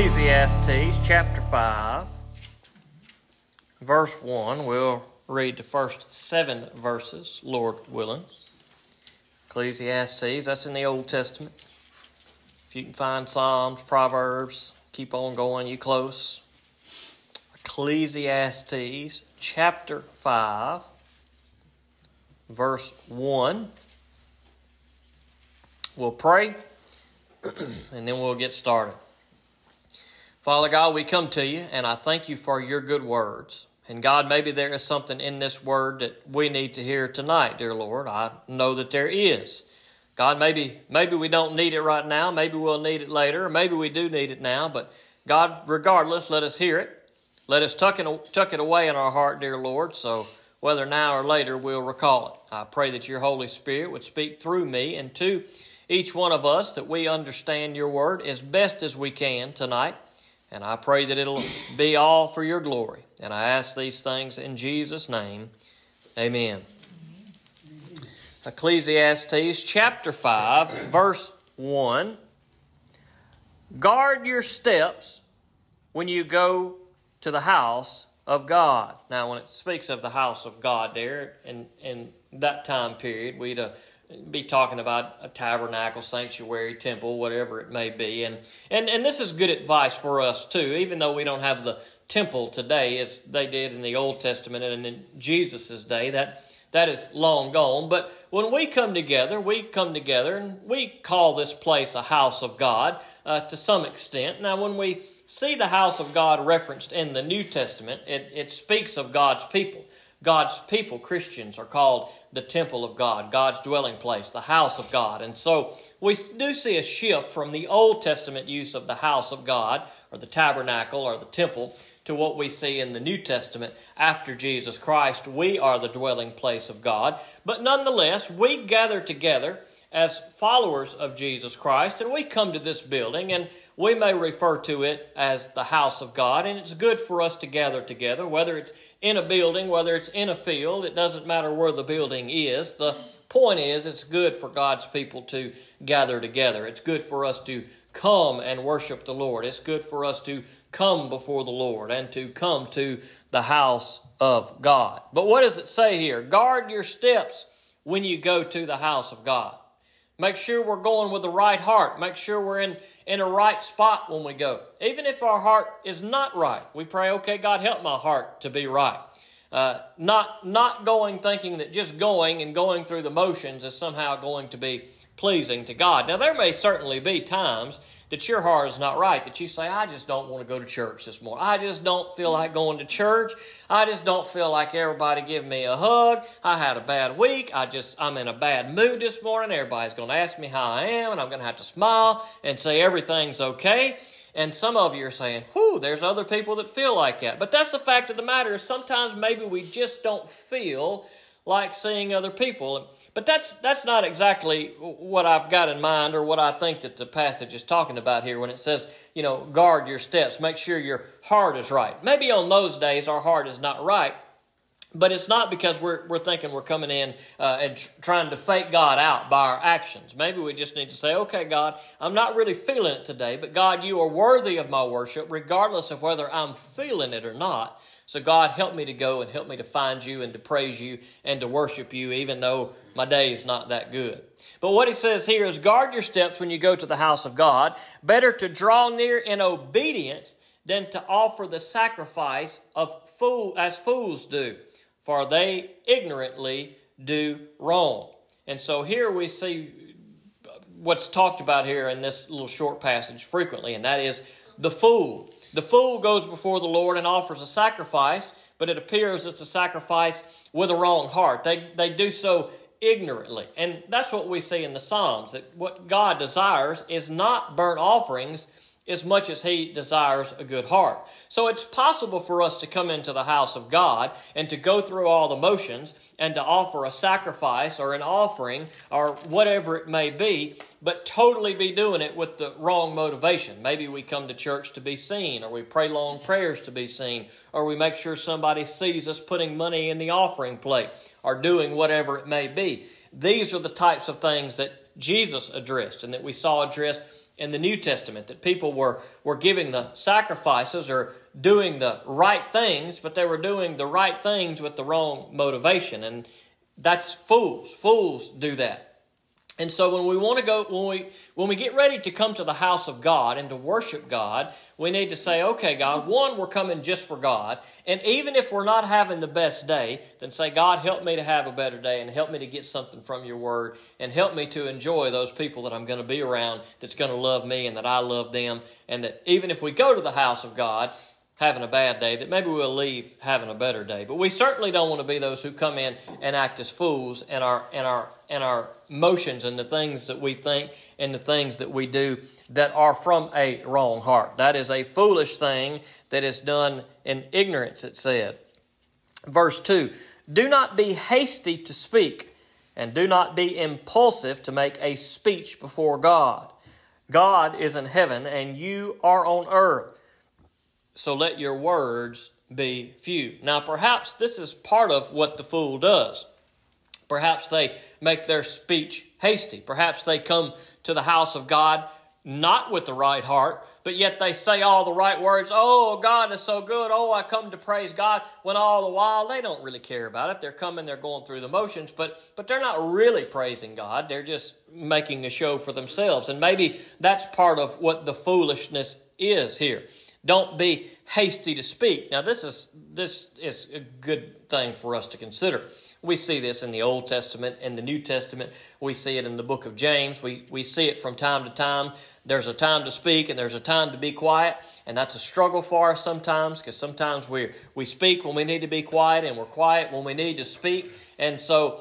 Ecclesiastes chapter 5, verse 1. We'll read the first seven verses, Lord willing. Ecclesiastes, that's in the Old Testament. If you can find Psalms, Proverbs, keep on going, you close. Ecclesiastes chapter 5, verse 1. We'll pray and then we'll get started. Father God, we come to you and I thank you for your good words. And God, maybe there is something in this word that we need to hear tonight, dear Lord. I know that there is. God, maybe maybe we don't need it right now, maybe we'll need it later, or maybe we do need it now, but God, regardless, let us hear it. Let us tuck it, tuck it away in our heart, dear Lord, so whether now or later we'll recall it. I pray that your Holy Spirit would speak through me and to each one of us that we understand your word as best as we can tonight. And I pray that it'll be all for your glory. And I ask these things in Jesus' name. Amen. Ecclesiastes chapter 5, verse 1. Guard your steps when you go to the house of God. Now, when it speaks of the house of God there, in, in that time period, we'd uh, be talking about a tabernacle, sanctuary, temple, whatever it may be. And, and, and this is good advice for us too, even though we don't have the temple today as they did in the Old Testament and in Jesus' day. That, that is long gone. But when we come together, we come together and we call this place a house of God uh, to some extent. Now, when we see the house of God referenced in the New Testament, it, it speaks of God's people. God's people, Christians, are called the temple of God, God's dwelling place, the house of God. And so we do see a shift from the Old Testament use of the house of God, or the tabernacle, or the temple, to what we see in the New Testament after Jesus Christ. We are the dwelling place of God. But nonetheless, we gather together as followers of Jesus Christ, and we come to this building, and we may refer to it as the house of God, and it's good for us to gather together, whether it's in a building, whether it's in a field, it doesn't matter where the building is. The point is, it's good for God's people to gather together. It's good for us to come and worship the Lord. It's good for us to come before the Lord and to come to the house of God. But what does it say here? Guard your steps when you go to the house of God. Make sure we're going with the right heart. Make sure we're in, in a right spot when we go. Even if our heart is not right, we pray, okay, God, help my heart to be right. Uh, not, not going thinking that just going and going through the motions is somehow going to be pleasing to God. Now, there may certainly be times that your heart is not right, that you say, I just don't want to go to church this morning. I just don't feel like going to church. I just don't feel like everybody give me a hug. I had a bad week. I just, I'm in a bad mood this morning. Everybody's going to ask me how I am, and I'm going to have to smile and say everything's okay. And some of you are saying, whew, there's other people that feel like that. But that's the fact of the matter is sometimes maybe we just don't feel like seeing other people. But that's that's not exactly what I've got in mind or what I think that the passage is talking about here when it says, you know, guard your steps, make sure your heart is right. Maybe on those days our heart is not right, but it's not because we're we're thinking we're coming in uh, and tr- trying to fake God out by our actions. Maybe we just need to say, "Okay, God, I'm not really feeling it today, but God, you are worthy of my worship regardless of whether I'm feeling it or not." So, God, help me to go and help me to find you and to praise you and to worship you, even though my day is not that good. But what he says here is guard your steps when you go to the house of God. Better to draw near in obedience than to offer the sacrifice of fool as fools do, for they ignorantly do wrong. And so here we see what's talked about here in this little short passage frequently, and that is the fool. The fool goes before the Lord and offers a sacrifice, but it appears it's a sacrifice with a wrong heart. They, they do so ignorantly. And that's what we see in the Psalms, that what God desires is not burnt offerings as much as he desires a good heart. So it's possible for us to come into the house of God and to go through all the motions and to offer a sacrifice or an offering or whatever it may be, but totally be doing it with the wrong motivation. Maybe we come to church to be seen, or we pray long prayers to be seen, or we make sure somebody sees us putting money in the offering plate, or doing whatever it may be. These are the types of things that Jesus addressed and that we saw addressed in the New Testament that people were, were giving the sacrifices or doing the right things, but they were doing the right things with the wrong motivation. And that's fools. Fools do that. And so when we want to go, when we, when we get ready to come to the house of God and to worship God, we need to say, okay, God, one, we're coming just for God. And even if we're not having the best day, then say, God, help me to have a better day and help me to get something from your word and help me to enjoy those people that I'm going to be around that's going to love me and that I love them. And that even if we go to the house of God, having a bad day, that maybe we'll leave having a better day. But we certainly don't want to be those who come in and act as fools and our and our and our motions and the things that we think and the things that we do that are from a wrong heart. That is a foolish thing that is done in ignorance, it said. Verse 2 Do not be hasty to speak, and do not be impulsive to make a speech before God. God is in heaven, and you are on earth so let your words be few. Now, perhaps this is part of what the fool does. Perhaps they make their speech hasty. Perhaps they come to the house of God not with the right heart, but yet they say all the right words. Oh, God is so good. Oh, I come to praise God. When all the while they don't really care about it. They're coming, they're going through the motions, but but they're not really praising God. They're just making a show for themselves. And maybe that's part of what the foolishness is here. Don't be hasty to speak. Now, this is this is a good thing for us to consider. We see this in the Old Testament, and the New Testament. We see it in the book of James. We we see it from time to time. There's a time to speak and there's a time to be quiet, and that's a struggle for us sometimes because sometimes we we speak when we need to be quiet and we're quiet when we need to speak. And so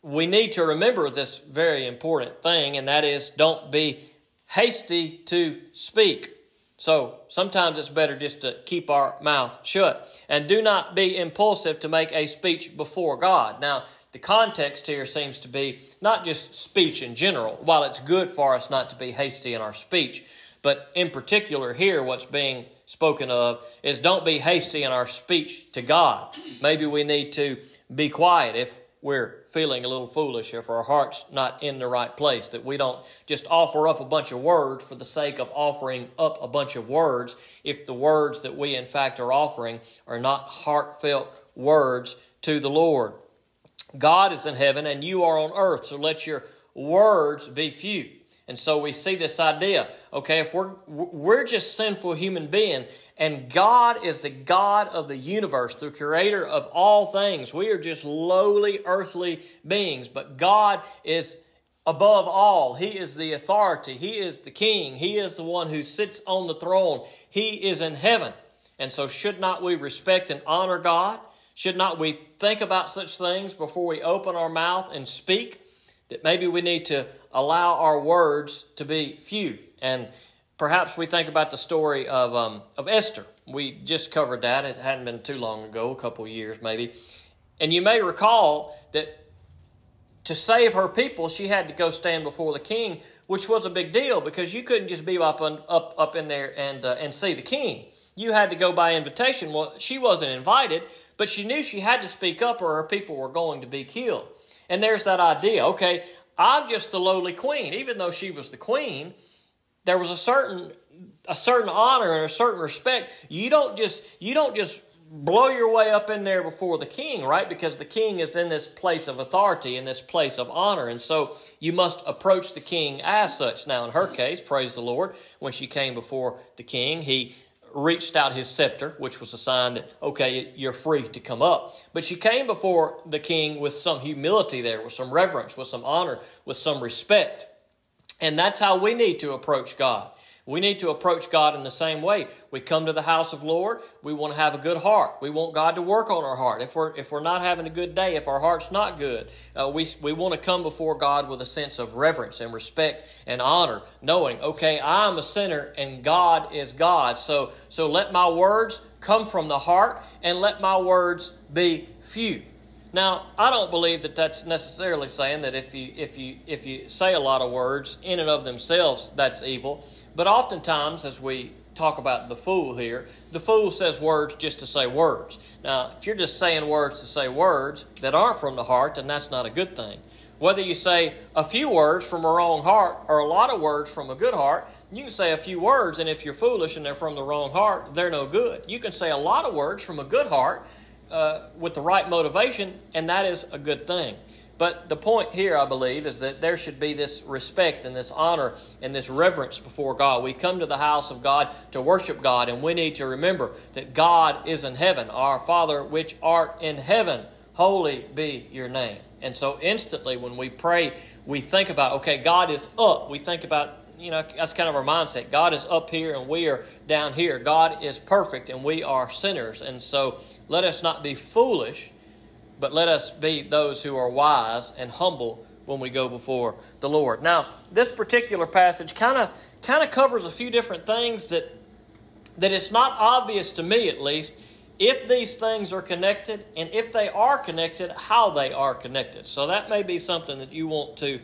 we need to remember this very important thing, and that is don't be hasty to speak. So sometimes it's better just to keep our mouth shut. And do not be impulsive to make a speech before God. Now, the context here seems to be not just speech in general, while it's good for us not to be hasty in our speech, but in particular here, what's being spoken of is don't be hasty in our speech to God. Maybe we need to be quiet if we're feeling a little foolish if our heart's not in the right place, that we don't just offer up a bunch of words for the sake of offering up a bunch of words if the words that we in fact are offering are not heartfelt words to the Lord. God is in heaven and you are on earth, so let your words be few. And so we see this idea, okay, if we're, we're just sinful human beings and God is the God of the universe, the creator of all things. We are just lowly earthly beings, but God is above all. He is the authority. He is the king. He is the one who sits on the throne. He is in heaven. And so should not we respect and honor God? Should not we think about such things before we open our mouth and speak? That maybe we need to allow our words to be few. And perhaps we think about the story of, um, of Esther. We just covered that. It hadn't been too long ago, a couple years maybe. And you may recall that to save her people, she had to go stand before the king, which was a big deal because you couldn't just be up up up in there and uh, and see the king. You had to go by invitation. Well, she wasn't invited, but she knew she had to speak up, or her people were going to be killed. And there's that idea. Okay, I'm just the lowly queen, even though she was the queen there was a certain a certain honor and a certain respect. You don't just you don't just blow your way up in there before the king, right? Because the king is in this place of authority, in this place of honor. And so you must approach the king as such. Now, in her case, praise the Lord, when she came before the king, he reached out his scepter, which was a sign that, okay, you're free to come up. But she came before the king with some humility there, with some reverence, with some honor, with some respect. And that's how we need to approach God. We need to approach God in the same way. We come to the house of Lord. We want to have a good heart. We want God to work on our heart. If we're if we're not having a good day, if our heart's not good, uh, we we want to come before God with a sense of reverence and respect and honor, knowing, okay, I'm a sinner and God is God. So so let my words come from the heart and let my words be few. Now, I don't believe that that's necessarily saying that if you if you if you say a lot of words in and of themselves that's evil. But oftentimes, as we talk about the fool here, the fool says words just to say words. Now, if you're just saying words to say words that aren't from the heart, then that's not a good thing. Whether you say a few words from a wrong heart or a lot of words from a good heart, you can say a few words, and if you're foolish and they're from the wrong heart, they're no good. You can say a lot of words from a good heart uh, with the right motivation, and that is a good thing. But the point here, I believe, is that there should be this respect and this honor and this reverence before God. We come to the house of God to worship God, and we need to remember that God is in heaven. Our Father, which art in heaven, holy be your name. And so instantly when we pray, we think about, okay, God is up. We think about, you know, that's kind of our mindset. God is up here and we are down here. God is perfect and we are sinners. And so let us not be foolish but let us be those who are wise and humble when we go before the Lord. Now, this particular passage kind of kind of covers a few different things that that it's not obvious to me at least if these things are connected and if they are connected, how they are connected. So that may be something that you want to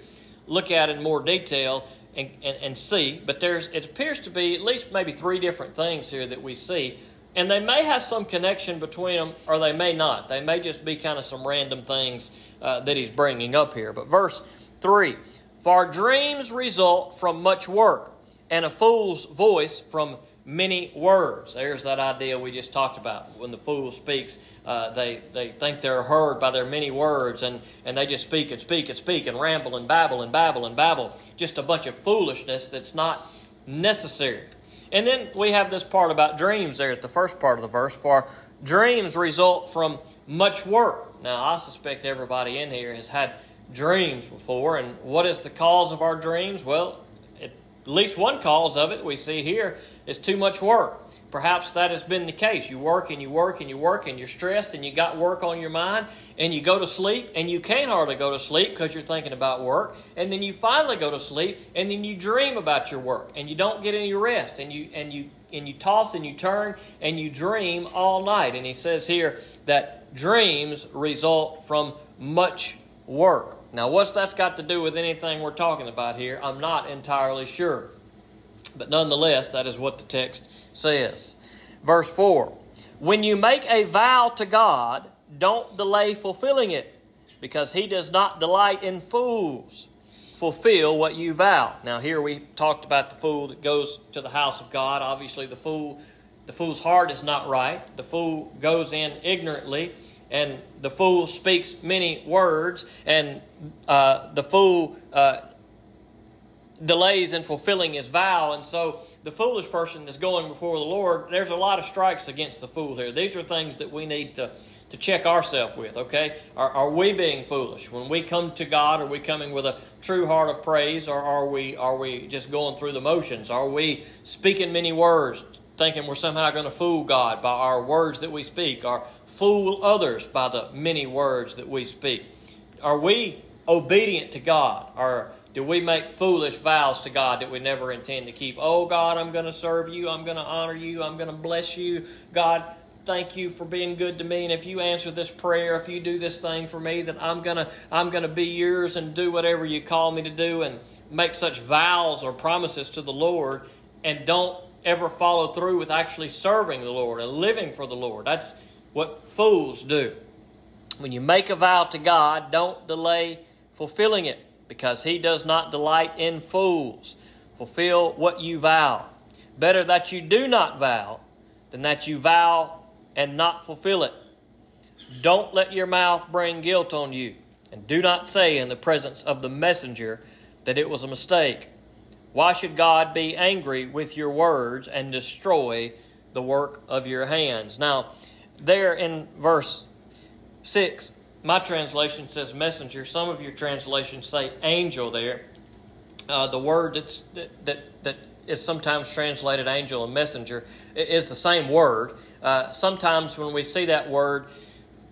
look at in more detail and, and, and see. But there's it appears to be at least maybe three different things here that we see and they may have some connection between them, or they may not. They may just be kind of some random things uh, that he's bringing up here. But verse 3 For dreams result from much work, and a fool's voice from many words. There's that idea we just talked about. When the fool speaks, uh, they, they think they're heard by their many words, and, and they just speak and speak and speak and ramble and babble and babble and babble. Just a bunch of foolishness that's not necessary. And then we have this part about dreams there at the first part of the verse. For dreams result from much work. Now, I suspect everybody in here has had dreams before. And what is the cause of our dreams? Well, at least one cause of it we see here is too much work. Perhaps that has been the case. You work and you work and you work and you're stressed and you got work on your mind and you go to sleep and you can't hardly go to sleep because you're thinking about work. And then you finally go to sleep and then you dream about your work and you don't get any rest and you and you and you toss and you turn and you dream all night. And he says here that dreams result from much work. Now, what's that's got to do with anything we're talking about here? I'm not entirely sure. But nonetheless, that is what the text says. Verse 4 When you make a vow to God, don't delay fulfilling it, because he does not delight in fools. Fulfill what you vow. Now here we talked about the fool that goes to the house of God. Obviously the fool the fool's heart is not right. The fool goes in ignorantly, and the fool speaks many words, and uh, the fool uh, delays in fulfilling his vow. And so the foolish person that's going before the Lord, there's a lot of strikes against the fool here. These are things that we need to, to check ourselves with, okay? Are, are we being foolish? When we come to God, are we coming with a true heart of praise, or are we, are we just going through the motions? Are we speaking many words, thinking we're somehow going to fool God by our words that we speak, or fool others by the many words that we speak? Are we obedient to God? Or do we make foolish vows to God that we never intend to keep? Oh, God, I'm going to serve you. I'm going to honor you. I'm going to bless you. God, thank you for being good to me. And if you answer this prayer, if you do this thing for me, then I'm going to, I'm to be yours and do whatever you call me to do and make such vows or promises to the Lord and don't ever follow through with actually serving the Lord and living for the Lord. That's what fools do. When you make a vow to God, don't delay fulfilling it because he does not delight in fools. Fulfill what you vow. Better that you do not vow than that you vow and not fulfill it. Don't let your mouth bring guilt on you, and do not say in the presence of the messenger that it was a mistake. Why should God be angry with your words and destroy the work of your hands? Now, there in verse 6, my translation says messenger. Some of your translations say angel there. Uh, the word that's, that, that, that is sometimes translated angel and messenger is the same word. Uh, sometimes when we see that word,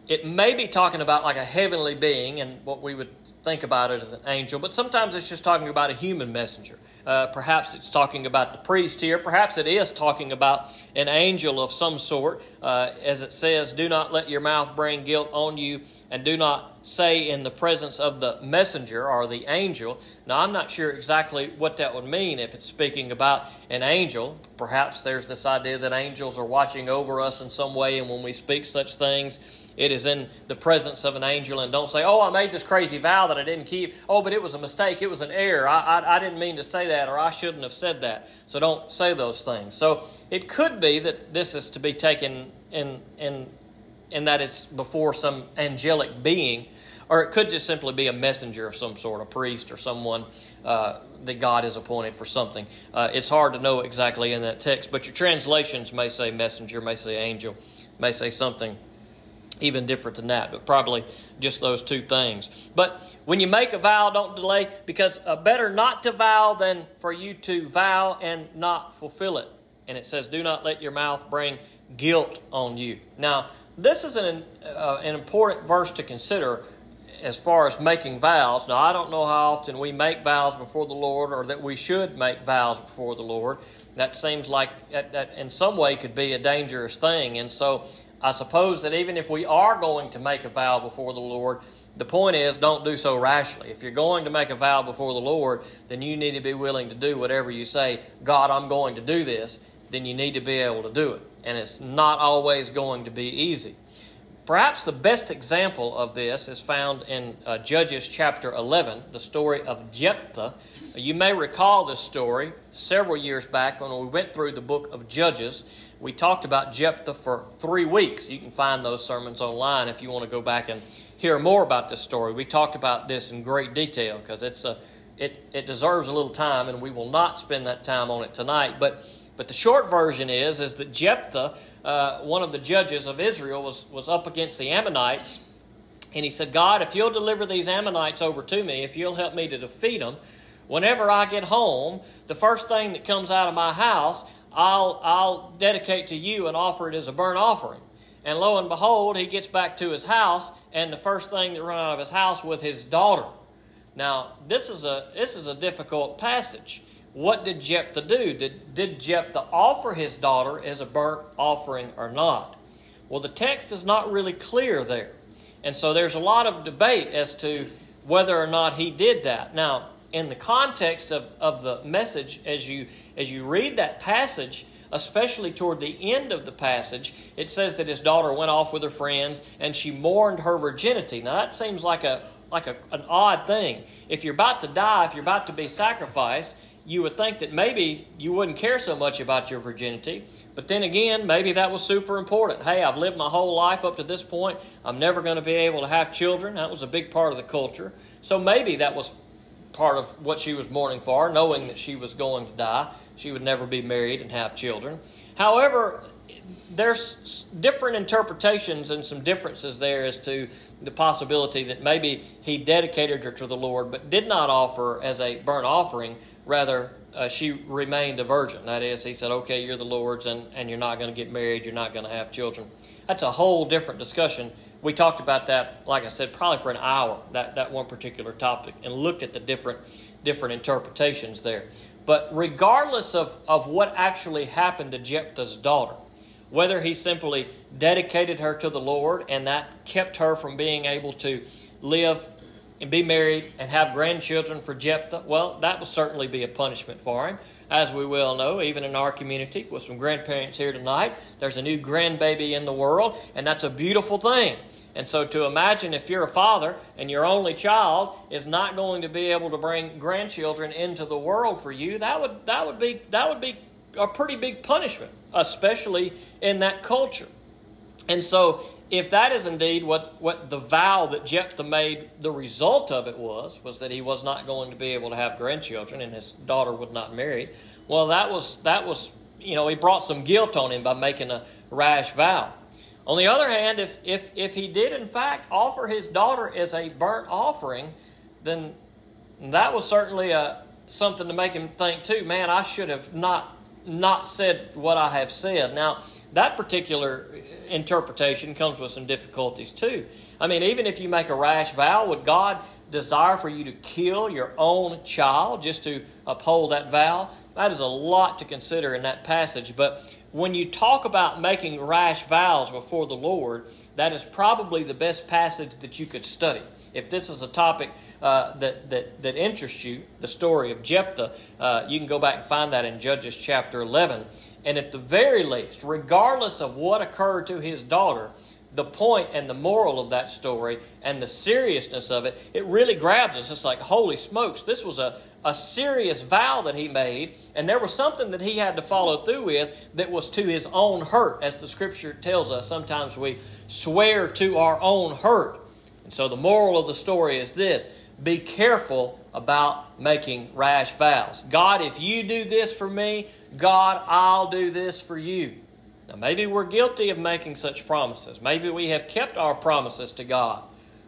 it may be talking about like a heavenly being and what we would think about it as an angel, but sometimes it's just talking about a human messenger. Uh, perhaps it's talking about the priest here. Perhaps it is talking about an angel of some sort. Uh, as it says, Do not let your mouth bring guilt on you, and do not say in the presence of the messenger or the angel. Now, I'm not sure exactly what that would mean if it's speaking about an angel. Perhaps there's this idea that angels are watching over us in some way, and when we speak such things, it is in the presence of an angel. And don't say, oh, I made this crazy vow that I didn't keep. Oh, but it was a mistake. It was an error. I, I, I didn't mean to say that, or I shouldn't have said that. So don't say those things. So it could be that this is to be taken in, in, in that it's before some angelic being or it could just simply be a messenger of some sort, a priest or someone uh, that God has appointed for something. Uh, it's hard to know exactly in that text, but your translations may say messenger, may say angel, may say something even different than that, but probably just those two things. But when you make a vow, don't delay, because uh, better not to vow than for you to vow and not fulfill it. And it says, Do not let your mouth bring guilt on you. Now, this is an, uh, an important verse to consider as far as making vows, now I don't know how often we make vows before the Lord or that we should make vows before the Lord. That seems like that, that in some way could be a dangerous thing. And so I suppose that even if we are going to make a vow before the Lord, the point is don't do so rashly. If you're going to make a vow before the Lord, then you need to be willing to do whatever you say, God, I'm going to do this, then you need to be able to do it. And it's not always going to be easy. Perhaps the best example of this is found in uh, Judges chapter 11, the story of Jephthah. You may recall this story several years back when we went through the book of Judges. We talked about Jephthah for three weeks. You can find those sermons online if you want to go back and hear more about this story. We talked about this in great detail because it's a it, it deserves a little time, and we will not spend that time on it tonight. But but the short version is is that Jephthah uh, one of the judges of Israel was, was up against the Ammonites, and he said, God, if you'll deliver these Ammonites over to me, if you'll help me to defeat them, whenever I get home, the first thing that comes out of my house, I'll, I'll dedicate to you and offer it as a burnt offering. And lo and behold, he gets back to his house, and the first thing that run out of his house with his daughter. Now, this is a this is a difficult passage what did Jephthah do? Did, did Jephthah offer his daughter as a burnt offering or not? Well, the text is not really clear there. And so there's a lot of debate as to whether or not he did that. Now, in the context of, of the message, as you, as you read that passage, especially toward the end of the passage, it says that his daughter went off with her friends and she mourned her virginity. Now, that seems like a like a, an odd thing. If you're about to die, if you're about to be sacrificed, you would think that maybe you wouldn't care so much about your virginity. But then again, maybe that was super important. Hey, I've lived my whole life up to this point. I'm never going to be able to have children. That was a big part of the culture. So maybe that was part of what she was mourning for, knowing that she was going to die. She would never be married and have children. However, there's different interpretations and some differences there as to the possibility that maybe he dedicated her to the Lord but did not offer as a burnt offering Rather, uh, she remained a virgin. That is, he said, okay, you're the Lord's and, and you're not going to get married, you're not going to have children. That's a whole different discussion. We talked about that, like I said, probably for an hour, that, that one particular topic, and looked at the different, different interpretations there. But regardless of, of what actually happened to Jephthah's daughter, whether he simply dedicated her to the Lord and that kept her from being able to live and be married and have grandchildren for Jephthah, well, that would certainly be a punishment for him. As we well know, even in our community, with some grandparents here tonight, there's a new grandbaby in the world, and that's a beautiful thing. And so to imagine if you're a father and your only child is not going to be able to bring grandchildren into the world for you, that would that would be that would be a pretty big punishment, especially in that culture. And so if that is indeed what, what the vow that Jephthah made, the result of it was, was that he was not going to be able to have grandchildren and his daughter would not marry, well, that was, that was, you know, he brought some guilt on him by making a rash vow. On the other hand, if, if, if he did in fact offer his daughter as a burnt offering, then that was certainly a, uh, something to make him think too, man, I should have not, not said what I have said. Now, that particular interpretation comes with some difficulties too. I mean, even if you make a rash vow, would God desire for you to kill your own child just to uphold that vow? That is a lot to consider in that passage. But when you talk about making rash vows before the Lord, that is probably the best passage that you could study. If this is a topic uh, that, that, that interests you, the story of Jephthah, uh, you can go back and find that in Judges chapter 11. And at the very least, regardless of what occurred to his daughter, the point and the moral of that story and the seriousness of it, it really grabs us. It's like, holy smokes, this was a, a serious vow that he made, and there was something that he had to follow through with that was to his own hurt. As the scripture tells us, sometimes we swear to our own hurt. And so the moral of the story is this be careful about making rash vows. God, if you do this for me, God, I'll do this for you. Now, maybe we're guilty of making such promises. Maybe we have kept our promises to God,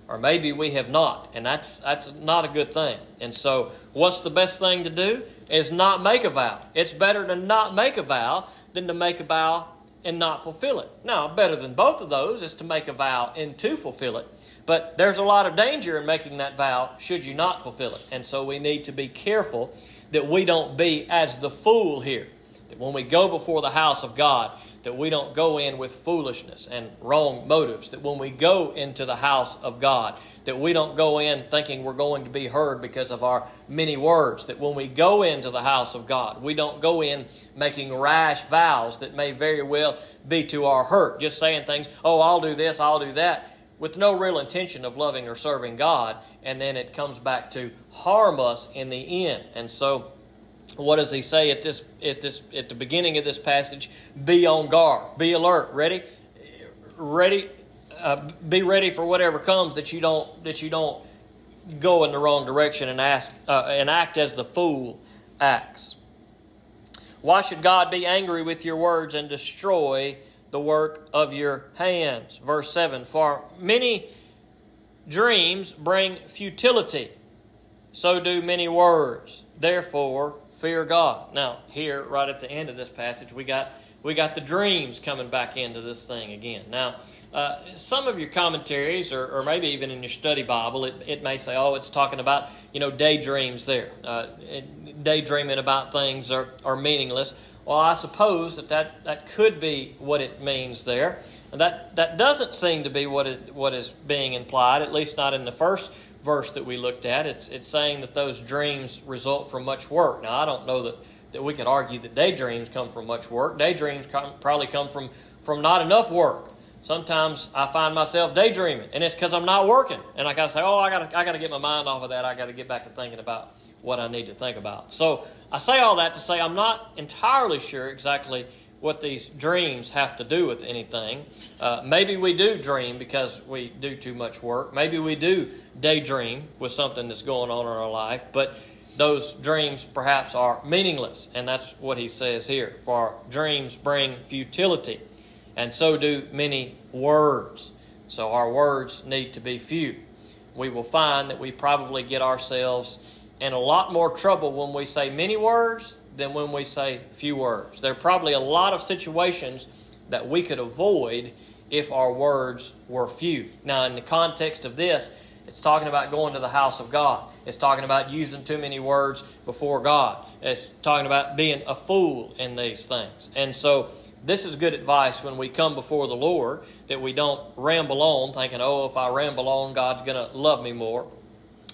or maybe we have not, and that's that's not a good thing. And so, what's the best thing to do? Is not make a vow. It's better to not make a vow than to make a vow and not fulfill it. Now, better than both of those is to make a vow and to fulfill it. But there's a lot of danger in making that vow should you not fulfill it. And so we need to be careful that we don't be as the fool here. That when we go before the house of God, that we don't go in with foolishness and wrong motives, that when we go into the house of God, that we don't go in thinking we're going to be heard because of our many words, that when we go into the house of God, we don't go in making rash vows that may very well be to our hurt, just saying things, oh, I'll do this, I'll do that, with no real intention of loving or serving God, and then it comes back to harm us in the end. And so, what does he say at this at this at the beginning of this passage? Be on guard, be alert, ready, ready, uh, be ready for whatever comes that you don't that you don't go in the wrong direction and ask uh, and act as the fool acts. Why should God be angry with your words and destroy the work of your hands? Verse 7 For many dreams bring futility, so do many words. Therefore, fear God. Now, here, right at the end of this passage, we got we got the dreams coming back into this thing again. Now, uh, some of your commentaries, or, or, maybe even in your study Bible, it, it may say, oh, it's talking about, you know, daydreams there. Uh, daydreaming about things are, are meaningless. Well, I suppose that, that that could be what it means there. That, that doesn't seem to be what, it, what is being implied, at least not in the first verse that we looked at. It's, it's saying that those dreams result from much work. Now, I don't know that, that we could argue that daydreams come from much work. Daydreams come, probably come from, from not enough work. Sometimes I find myself daydreaming, and it's because I'm not working. And I got to say, oh, I got to I gotta get my mind off of that. I got to get back to thinking about what I need to think about. So I say all that to say I'm not entirely sure exactly what these dreams have to do with anything. Uh, maybe we do dream because we do too much work. Maybe we do daydream with something that's going on in our life, but those dreams perhaps are meaningless. And that's what he says here. For dreams bring futility, and so do many words. So our words need to be few. We will find that we probably get ourselves in a lot more trouble when we say many words than when we say few words. There are probably a lot of situations that we could avoid if our words were few. Now, in the context of this, it's talking about going to the house of God. It's talking about using too many words before God. It's talking about being a fool in these things. And so, this is good advice when we come before the Lord that we don't ramble on thinking, oh, if I ramble on, God's going to love me more.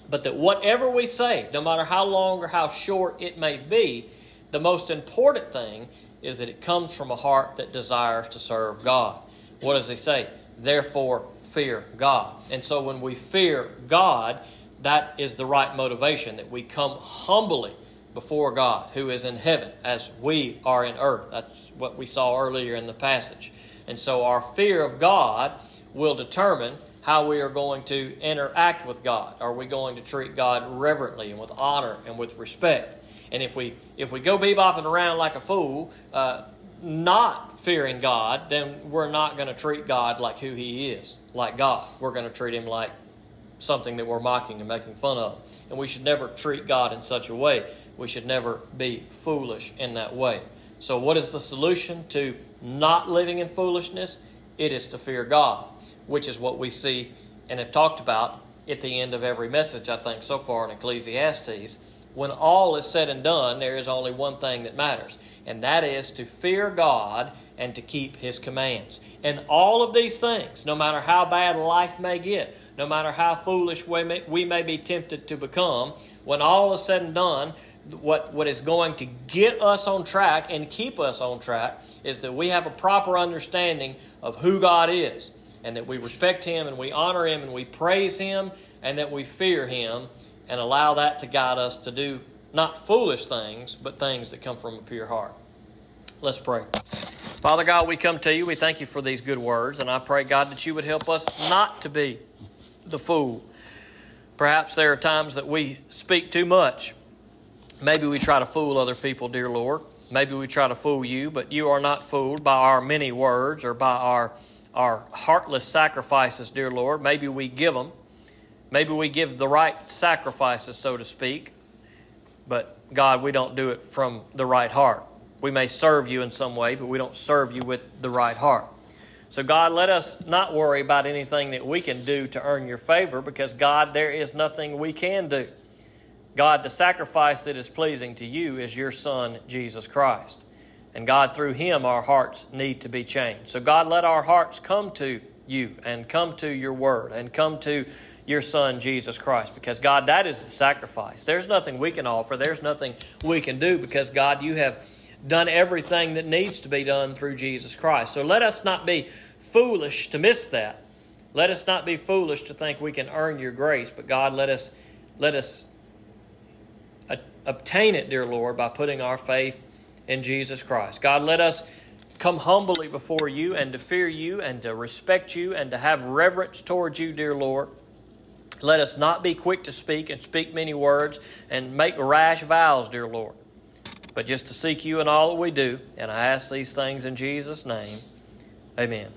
But that whatever we say, no matter how long or how short it may be, the most important thing is that it comes from a heart that desires to serve God. What does he say? Therefore, fear God. And so when we fear God, that is the right motivation, that we come humbly before God who is in heaven as we are in earth. That's what we saw earlier in the passage. And so our fear of God will determine how we are going to interact with God. Are we going to treat God reverently and with honor and with respect? And if we if we go bebopping around like a fool, uh, not fearing God, then we're not going to treat God like who He is, like God. We're going to treat Him like something that we're mocking and making fun of. And we should never treat God in such a way. We should never be foolish in that way. So, what is the solution to not living in foolishness? It is to fear God, which is what we see and have talked about at the end of every message, I think, so far in Ecclesiastes when all is said and done, there is only one thing that matters, and that is to fear God and to keep His commands. And all of these things, no matter how bad life may get, no matter how foolish we may, we may be tempted to become, when all is said and done, what, what is going to get us on track and keep us on track is that we have a proper understanding of who God is, and that we respect Him and we honor Him and we praise Him and that we fear Him and allow that to guide us to do not foolish things, but things that come from a pure heart. Let's pray. Father God, we come to you. We thank you for these good words, and I pray, God, that you would help us not to be the fool. Perhaps there are times that we speak too much. Maybe we try to fool other people, dear Lord. Maybe we try to fool you, but you are not fooled by our many words or by our, our heartless sacrifices, dear Lord. Maybe we give them. Maybe we give the right sacrifices, so to speak. But God, we don't do it from the right heart. We may serve you in some way, but we don't serve you with the right heart. So, God, let us not worry about anything that we can do to earn your favor because, God, there is nothing we can do. God, the sacrifice that is pleasing to you is your Son, Jesus Christ. And God, through him, our hearts need to be changed. So, God, let our hearts come to you and come to your word and come to your Son, Jesus Christ. Because, God, that is the sacrifice. There's nothing we can offer, there's nothing we can do because, God, you have done everything that needs to be done through Jesus Christ. So let us not be foolish to miss that. Let us not be foolish to think we can earn your grace, but God, let us let us uh, obtain it, dear Lord, by putting our faith in Jesus Christ. God, let us come humbly before you and to fear you and to respect you and to have reverence towards you, dear Lord. Let us not be quick to speak and speak many words and make rash vows, dear Lord but just to seek you in all that we do. And I ask these things in Jesus' name. Amen.